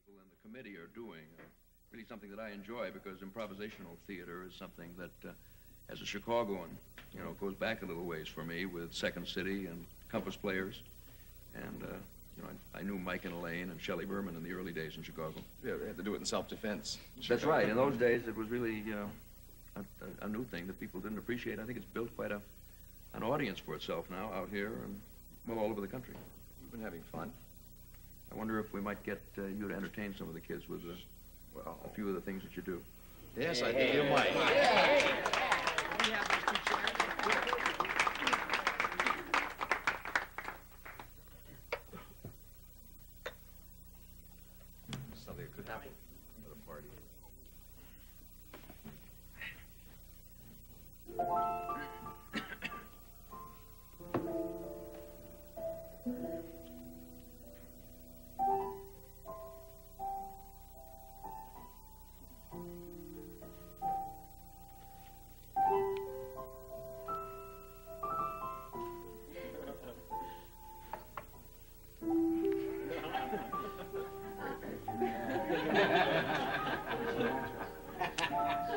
people in the committee are doing. Uh, really something that I enjoy because improvisational theater is something that, uh, as a Chicagoan, you know, goes back a little ways for me with Second City and Compass Players. And, uh, you know, I, I, knew Mike and Elaine and Shelley Berman in the early days in Chicago. Yeah, they had to do it in self-defense. That's right. In those days, it was really, you know, a, a, new thing that people didn't appreciate. I think it's built quite a, an audience for itself now out here and, well, all over the country. We've been having fun. I wonder if we might get uh, you to entertain some of the kids with uh, well, a few of the things that you do. Yes, I think you might. Something that could happen at a party.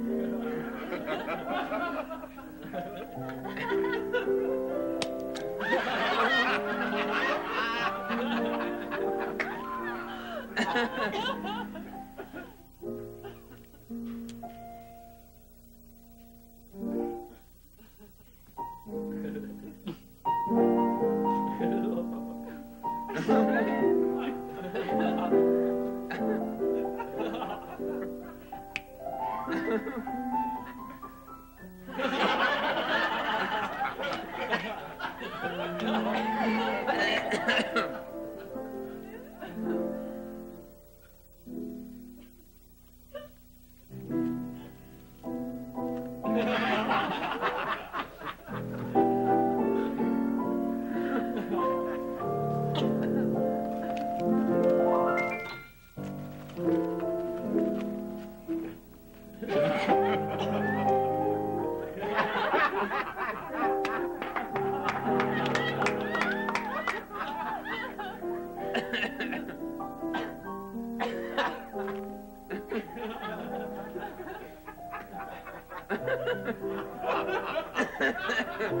Ha ha ha! Ha ha ha! Ha ha ha!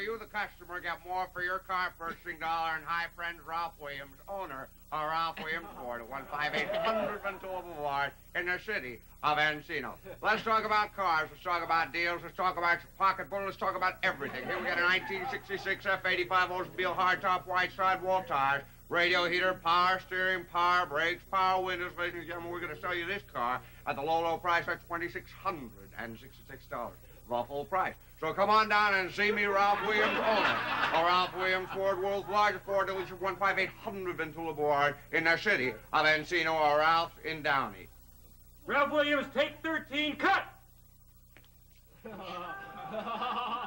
you, the customer, get more for your car purchasing dollar and hi friend Ralph Williams, owner of Ralph Williams Ford at 15800 Ventura Boulevard in the city of Encino. Let's talk about cars. Let's talk about deals. Let's talk about your pocketbook. Let's talk about everything. Here we got a 1966 F85 Oldsmobile hardtop white sidewall tires, radio heater, power steering, power brakes, power windows. Ladies and gentlemen, we're going to sell you this car at the low, low price of $2,666 of full price. So come on down and see me, Ralph Williams, owner of Ralph Williams Ford, world's largest Ford dealership, 15800 Ventura Boulevard in the city of Encino, or Ralph in Downey. Ralph Williams, take 13, cut!